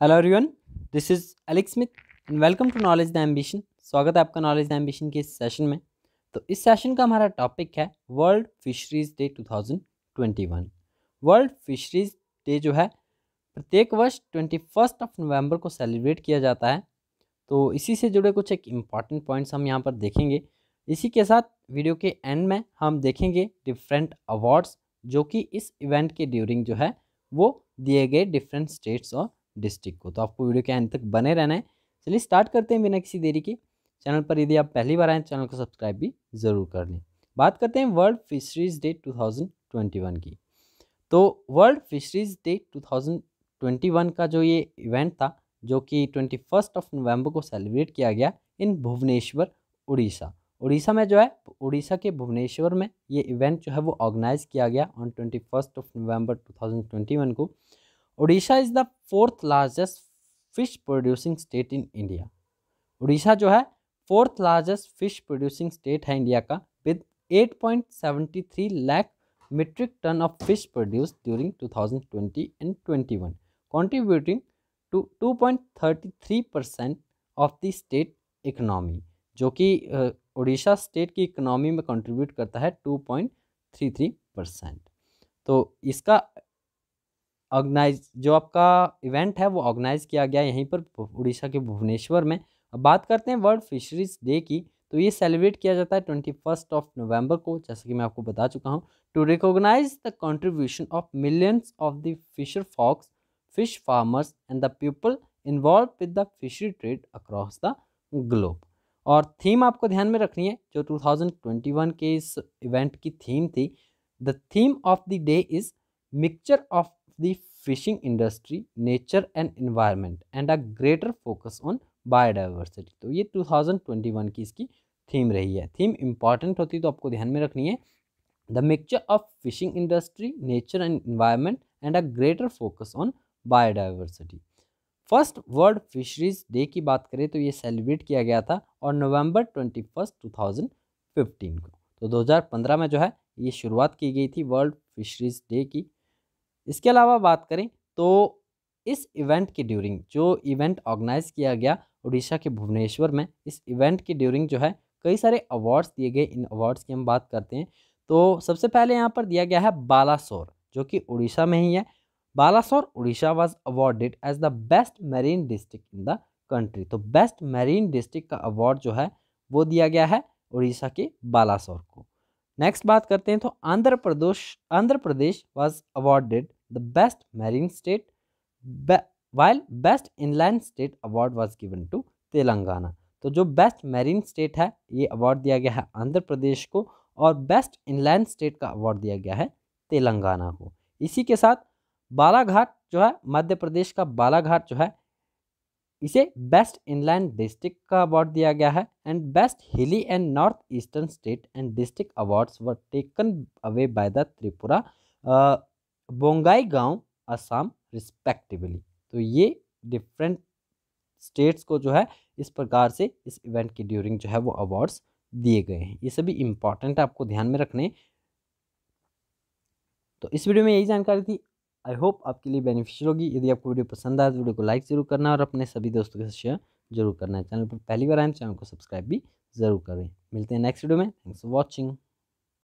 Hello everyone this is Alex Smith and welcome to knowledge the ambition स्वागत है आपका knowledge the ambition के इस सेशन में। तो इस सेशन का हमारा टॉपिक है world fisheries day 2021 world fisheries day जो है, प्रत्येक वर्ष ट्वेंटी फ़र्स्ट ऑफ़ नवंबर को सेलिब्रेट किया जाता है। तो इसी से जुड़े कुछ एक इंपॉर्टेंट पॉइंट्स हम यहाँ पर देखेंगे। इसी के साथ वीडियो के एंड में हम देखेंगे डिफरेंट अवार्ड्स जो कि इस इवेंट के ड्यूरिंग जो है, वो दिए गए डिफरेंट स्टेट्स और डिस्ट्रिक्ट को। तो आपको वीडियो के एंड तक बने रहना है। चलिए स्टार्ट करते हैं बिना किसी देरी के। चैनल पर यदि आप पहली बार आए, चैनल को सब्सक्राइब भी ज़रूर कर लें। बात करते हैं वर्ल्ड फिशरीज डे 2021 की। तो वर्ल्ड फिशरीज डे 2021 का जो ये इवेंट था, जो कि ट्वेंटी फ़र्स्ट ऑफ़ नवंबर को सेलिब्रेट किया गया इन भुवनेश्वर, उड़ीसा। उड़ीसा में जो है, उड़ीसा के भुवनेश्वर में ये इवेंट जो है वो ऑर्गेनाइज किया गया on twenty first of November 2021 को। Orissa is the fourth largest fish producing state in India Orissa जो है fourth largest fish producing state है इंडिया का with 8.73 lakh metric ton of fish produce during 2020 and 21 contributing to 2.33 percent of the state economy जो कि Orissa state की economy में contribute करता है 2.33 परसेंट तो इसका ऑर्गेनाइज, जो आपका इवेंट है, वो ऑर्गेनाइज किया गया यहीं पर उड़ीसा के भुवनेश्वर में। अब बात करते हैं वर्ल्ड फिशरीज डे की तो ये सेलिब्रेट किया जाता है ट्वेंटी फ़र्स्ट ऑफ़ नवंबर को, जैसे कि मैं आपको बता चुका हूँ। To recognise the contribution of millions of the fisher folks, fish farmers and the people involve with the fishery trade across the globe. और थीम आपको ध्यान में रखनी है, जो 2021 के इस इवेंट की थीम थी, the theme of the day is mixture of the fishing industry, nature and environment and a greater focus on biodiversity तो ये 2021 की इसकी थीम रही है। थीम इंपॉर्टेंट होती है तो आपको ध्यान में रखनी है। The mixture of fishing industry nature and environment and a greater focus on biodiversity first world fisheries day की बात करें तो ये सेलिब्रेट किया गया था और November twenty first two thousand fifteen को। तो 2015 में जो है ये शुरुआत की गई थी वर्ल्ड फिशरीज डे की। इसके अलावा बात करें तो इस इवेंट के ड्यूरिंग, जो इवेंट ऑर्गेनाइज किया गया उड़ीसा के भुवनेश्वर में, इस इवेंट के ड्यूरिंग जो है, कई सारे अवार्ड्स दिए गए। इन अवार्ड्स की हम बात करते हैं तो सबसे पहले यहाँ पर दिया गया है बालासोर, जो कि उड़ीसा में ही है। Balasore Orissa was awarded as the best marine district in the country तो बेस्ट मेरीन डिस्ट्रिक्ट का अवार्ड जो है, वो दिया गया है उड़ीसा के बालासोर को। नेक्स्ट बात करते हैं तो Andhra Pradesh Andhra Pradesh was awarded the best marine state while best inland state award was given to Telangana तो जो बेस्ट मैरीन स्टेट है, ये अवार्ड दिया गया है आंध्र प्रदेश को, और बेस्ट इनलैंड स्टेट का अवार्ड दिया गया है तेलंगाना को। इसी के साथ बालाघाट जो है, मध्य प्रदेश का बालाघाट जो है इसे बेस्ट इनलैंड डिस्ट्रिक्ट का अवार्ड दिया गया है and best hilly and north eastern state and district awards were taken away by the Tripura Bongaigaon, Assam respectively तो ये डिफरेंट स्टेट्स को जो है इस प्रकार से इस इवेंट के ड्यूरिंग जो है वो अवार्ड्स दिए गए हैं। ये सभी इंपॉर्टेंट आपको ध्यान में रखने। तो इस वीडियो में यही जानकारी थी। आई होप आपके लिए बेनिफिशियल होगी। यदि आपको वीडियो पसंद आए तो वीडियो को लाइक ज़रूर करना और अपने सभी दोस्तों के साथ शेयर ज़रूर करना। है चैनल पर पहली बार आए चैनल को सब्सक्राइब भी ज़रूर करें। मिलते हैं नेक्स्ट वीडियो में। Thanks for watching